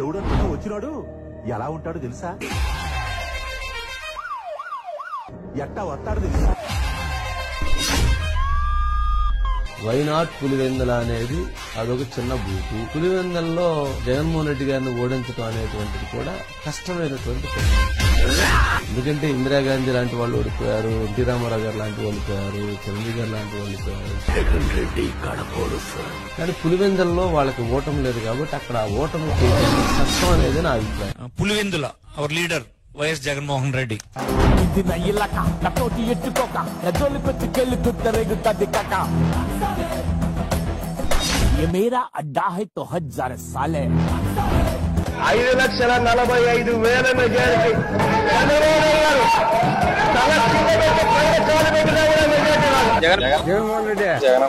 ఎవడనుకున్నా వచ్చినాడు? ఎలా ఉంటాడో తెలుసా? ఎట్టా వస్తాడు తెలుసా? వైనాట్ పులివెందల అనేది అదొక చిన్న బూతు. పులివెందల్లో జగన్మోహన్ రెడ్డి గారిని ఓడించడం అనేటువంటిది కూడా కష్టమైనటువంటి ఎందుకంటే ఇందిరాగాంధీ లాంటి వాళ్ళు ఓడిపోయారు ఎన్టీ రామారావు గారు లాంటి వాళ్ళు పోయారు చిరంజీవి గారు లాంటి వాళ్ళు పోయారు కానీ పులివెందల్లో వాళ్ళకి ఓటమి లేదు కాబట్టి అక్కడ ఆ ఓటమి చేయడం కష్టం అనేది నా అభిప్రాయం Pulivendula our leader YS Jaganmohan Reddy ఇది నా ఇల్లక నటోటి ఎట్టుకోక ఎదోలికొచ్చుకెళ్ళి దుద్ద రేగుతుంది కక ये मेरा अड्डा है तो हजार साले ఐదు లక్షల నలభై ఐదు వేల మెజారిటీ జగన్. జగన్మోహన్ రెడ్డి జగన్